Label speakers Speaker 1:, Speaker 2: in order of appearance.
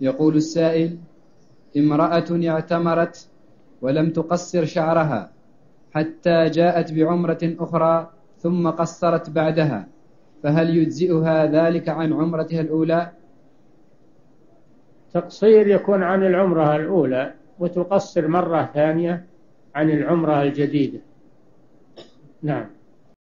Speaker 1: يقول السائل امرأة اعتمرت ولم تقصر شعرها حتى جاءت بعمرة أخرى ثم قصرت بعدها فهل يجزئها ذلك عن عمرتها الأولى؟
Speaker 2: تقصير يكون عن العمرة الأولى وتقصر مرة ثانية عن العمرة الجديدة. نعم.